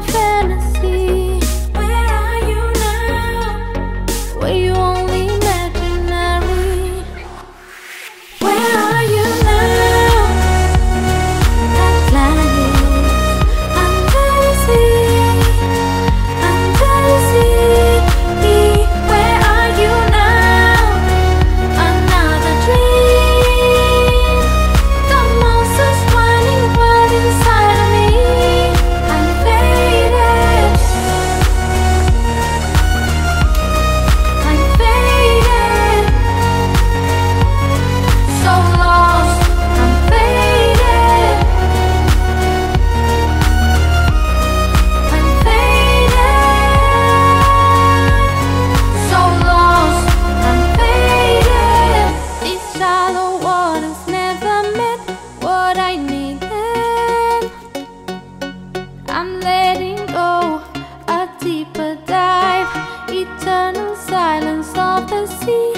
My fantasy? shallow waters never met what I needed. I'm letting go a deeper dive, eternal silence of the sea.